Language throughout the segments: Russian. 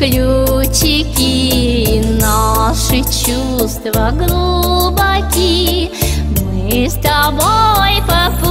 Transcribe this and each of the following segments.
ключики Наши чувства глубоки. Мы с тобой попутали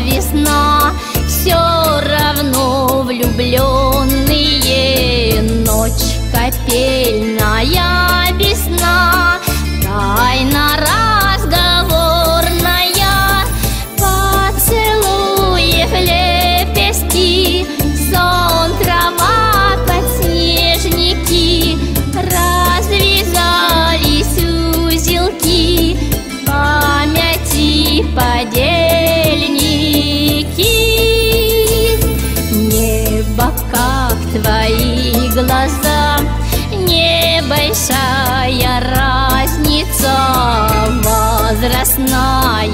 весна. Все равно влюбленные Ночь капельная без сна Тайна разговорная. Поцелуев лепестки Сон, трава, подснежники. Развязались узелки Памяти подельники Небо, как твои глаза. Небольшая разница возрастная